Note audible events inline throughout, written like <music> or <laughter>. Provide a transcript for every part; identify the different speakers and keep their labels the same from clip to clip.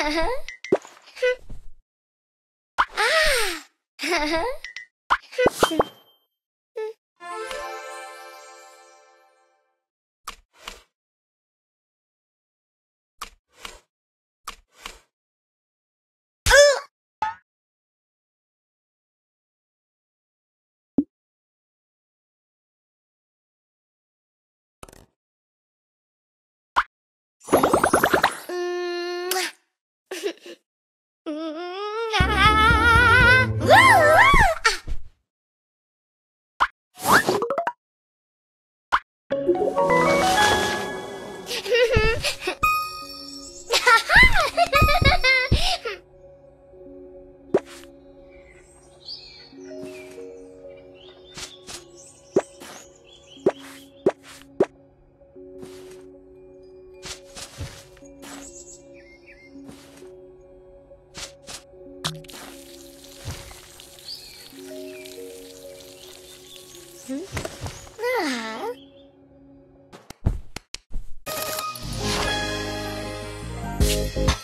Speaker 1: <laughs> Ah! <laughs> Mm, you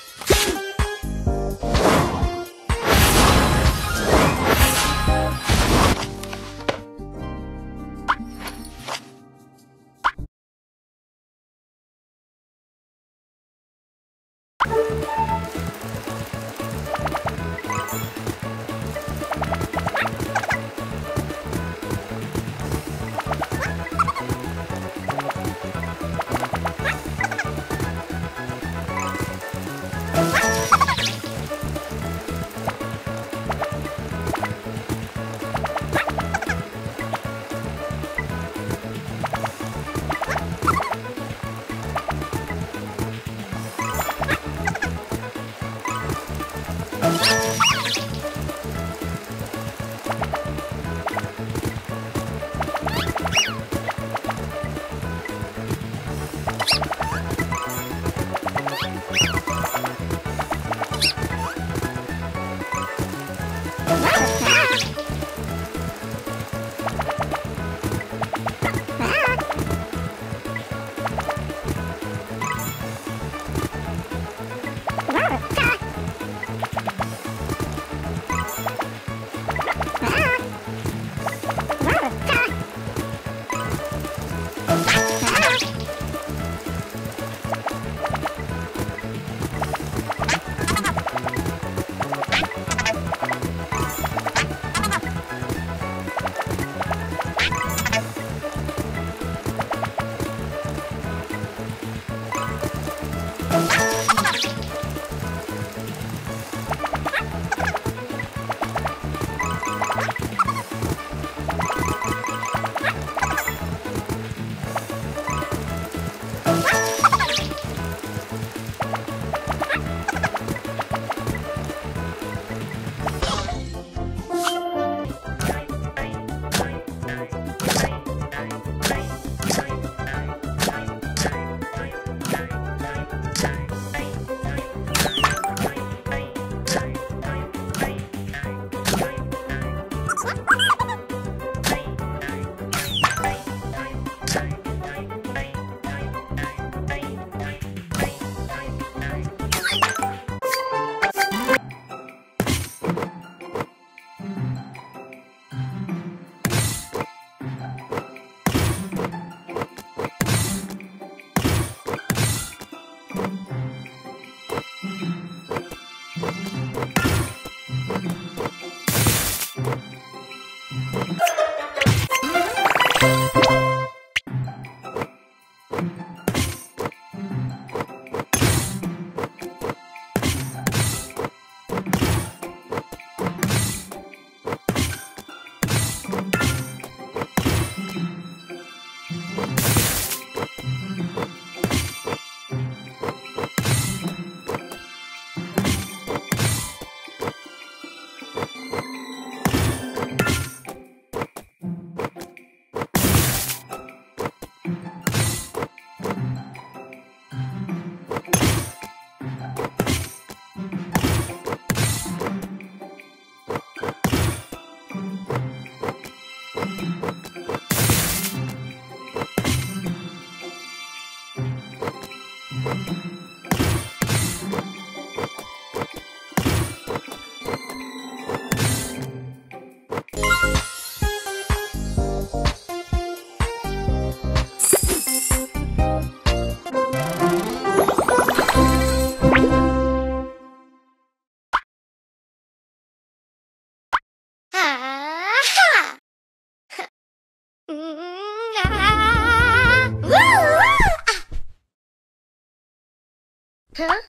Speaker 1: Huh?